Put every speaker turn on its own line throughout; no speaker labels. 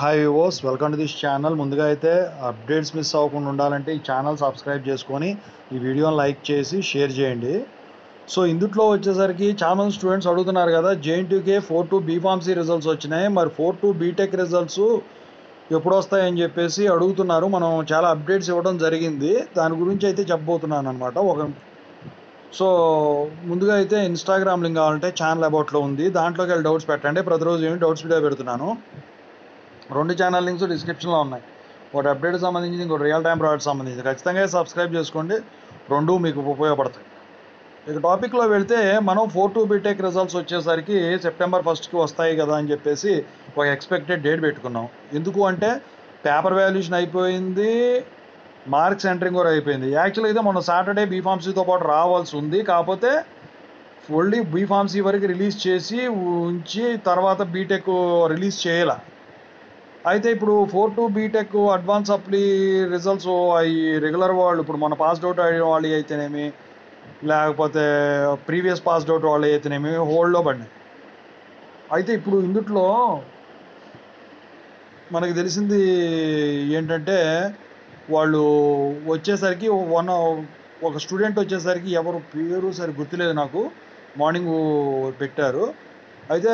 Hi viewers welcome to this channel ముందుగా అయితే updates miss అవ్వకుండా ఉండాలంటే ఈ ఛానల్ సబ్స్క్రైబ్ చేసుకొని ఈ వీడియోని లైక్ చేసి షేర్ చేయండి. సో ఇందుట్లో వచ్చేసరికి చాలా మంది స్టూడెంట్స్ అడుగుతున్నారు కదా JNTK four two B Pharmacy results వచ్చినాయి. మరి ఫోర్ టు బీటెక్ రిజల్ట్స్ ఎప్పుడు వస్తాయని చెప్పేసి అడుగుతున్నారు. మనం చాలా అప్డేట్స్ ఇవ్వడం జరిగింది. దాని గురించి అయితే చెప్పబోతున్నాను అనమాట ఒక సో ముందుగా అయితే ఇన్స్టాగ్రామ్ లింక్ కావాలంటే ఛానల్ అబౌట్లో ఉంది. దాంట్లోకి వెళ్ళి డౌట్స్ పెట్టండి. ప్రతిరోజు ఏమి డౌట్స్ వీడియో పెడుతున్నాను. రెండు ఛానల్ లింక్స్ డిస్క్రిప్షన్లో ఉన్నాయి. ఒకటి అప్డేట్ సంబంధించి ఇంకోటి రియల్ టైం ప్రాడక్ట్ సంబంధించి ఖచ్చితంగా సబ్స్క్రైబ్ చేసుకోండి. రెండు మీకు ఉపయోగపడతాయి. ఇక టాపిక్లో వెళ్తే మనం four two B Tech results వచ్చేసరికి సెప్టెంబర్ ఫస్ట్కి వస్తాయి కదా అని చెప్పేసి ఒక ఎక్స్పెక్టెడ్ డేట్ పెట్టుకున్నాం. ఎందుకు అంటే పేపర్ వాల్యుయేషన్ అయిపోయింది మార్క్స్ ఎంటరింగ్ కూడా అయిపోయింది. యాక్చువల్గా అయితే మొన్న సాటర్డే బీఫార్మసీతో పాటు రావాల్సి ఉంది. కాకపోతే ఓన్లీ బీఫార్మసీ వరకు రిలీజ్ చేసి ఉంచి తర్వాత బీటెక్ రిలీజ్ చేయాల. అయితే ఇప్పుడు four two B Tech advance apply results అవి రెగ్యులర్ వాళ్ళు ఇప్పుడు మన పాస్డ్ అవుట్ అయిన వాళ్ళు అయితేనేమి లేకపోతే ప్రీవియస్ పాస్డ్ అవుట్ వాళ్ళు అయితేనేమి హోల్డ్లో పడినాయి. అయితే ఇప్పుడు ఇందుట్లో మనకి తెలిసింది ఏంటంటే వాళ్ళు వచ్చేసరికి వన్ ఒక స్టూడెంట్ వచ్చేసరికి ఎవరు పేరు సరి గుర్తులేదు నాకు మార్నింగ్ పెట్టారు. అయితే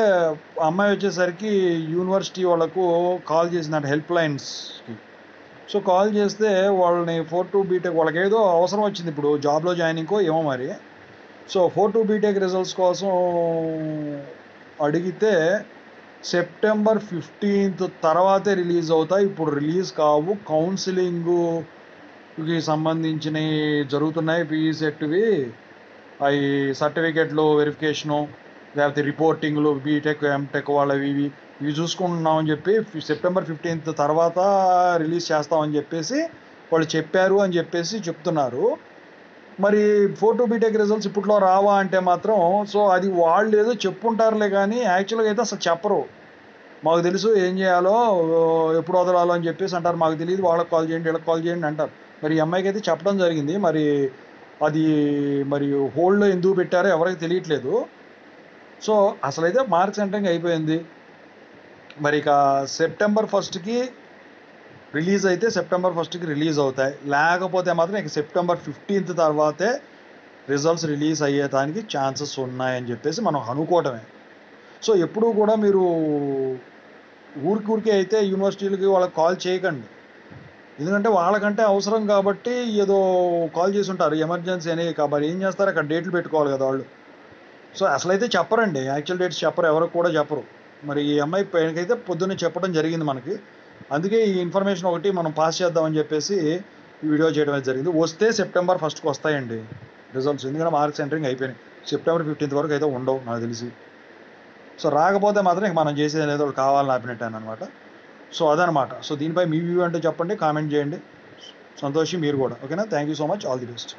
అమ్మాయి వచ్చేసరికి యూనివర్సిటీ వాళ్ళకు కాల్ చేసిందంట హెల్ప్ లైన్స్కి. సో కాల్ చేస్తే వాళ్ళని ఫోర్ టు బీటెక్ వాళ్ళకి ఏదో అవసరం వచ్చింది ఇప్పుడు జాబ్లో జాయినింగ్కో ఏమో మరి. So four two B Tech results కోసం అడిగితే సెప్టెంబర్ ఫిఫ్టీన్త్ తర్వాతే రిలీజ్ అవుతాయి. ఇప్పుడు రిలీజ్ కావు. కౌన్సిలింగ్కి సంబంధించినవి జరుగుతున్నాయి పీఈ సెట్వి అవి సర్టిఫికెట్లు వెరిఫికేషను లేకపోతే రిపోర్టింగ్లు బీటెక్ ఎంటెక్ వాళ్ళవి ఇవి ఇవి చూసుకుంటున్నామని చెప్పి సెప్టెంబర్ ఫిఫ్టీన్త్ తర్వాత రిలీజ్ చేస్తామని చెప్పేసి వాళ్ళు చెప్పారు అని చెప్పేసి చెప్తున్నారు. మరి ఫోటో బీటెక్ రిజల్ట్స్ ఇప్పట్లో రావా అంటే మాత్రం సో అది వాళ్ళు ఏదో చెప్పుంటారులే కానీ యాక్చువల్గా అయితే అసలు చెప్పరు. మాకు తెలుసు ఏం చేయాలో ఎప్పుడు వదలాలో అని చెప్పేసి అంటారు. మాకు తెలియదు వాళ్ళకి కాల్ చేయండి వీళ్ళకి కాల్ చేయండి అంటారు. మరి ఈ అమ్మాయికి అయితే చెప్పడం జరిగింది. మరి అది మరి హోల్డ్లో ఎందుకు పెట్టారో ఎవరికి తెలియట్లేదు. సో అసలైతే మార్చ్ ఎంటరింగ్ అయిపోయింది. మరి ఇక సెప్టెంబర్ ఫస్ట్కి రిలీజ్ అయితే సెప్టెంబర్ ఫస్ట్కి రిలీజ్ అవుతాయి. లేకపోతే మాత్రం ఇక సెప్టెంబర్ ఫిఫ్టీన్త్ తర్వాతే రిజల్ట్స్ రిలీజ్ అయ్యేదానికి ఛాన్సెస్ ఉన్నాయని చెప్పేసి మనం అనుకోవటమే సో ఎప్పుడూ కూడా మీరు ఊరికి ఊరికే అయితే యూనివర్సిటీలకి వాళ్ళకి కాల్ చేయకండి. ఎందుకంటే వాళ్ళకంటే అవసరం కాబట్టి ఏదో కాల్ చేసి ఉంటారు. ఎమర్జెన్సీ అని కాబట్టి ఏం చేస్తారు? అక్కడ డేట్లు పెట్టుకోవాలి కదా వాళ్ళు. సో అసలైతే చెప్పరండి. యాక్చువల్ డేట్స్ చెప్పరు. ఎవరు కూడా చెప్పరు. మరి ఈ అమ్మాయి పైనకైతే పొద్దున్నే చెప్పడం జరిగింది మనకి. అందుకే ఈ ఇన్ఫర్మేషన్ ఒకటి మనం పాస్ చేద్దామని చెప్పేసి ఈ వీడియో చేయడం అయితే జరిగింది. వస్తే సెప్టెంబర్ ఫస్ట్కి వస్తాయండి రిజల్ట్స్. ఎందుకంటే మార్క్స్ ఎంటరింగ్ అయిపోయినాయి. సెప్టెంబర్ ఫిఫ్టీన్త్ వరకు అయితే ఉండవు నాకు తెలిసి. సో రాకపోతే మాత్రం ఇక మనం చేసేది ఏదో కావాలని ఆపినట్టాను అనమాట సో అదనమాట. సో దీనిపై మీ వ్యూ అంటే చెప్పండి కామెంట్ చేయండి. సంతోషి మీరు కూడా. ఓకేనా? Thank you so much. All the best.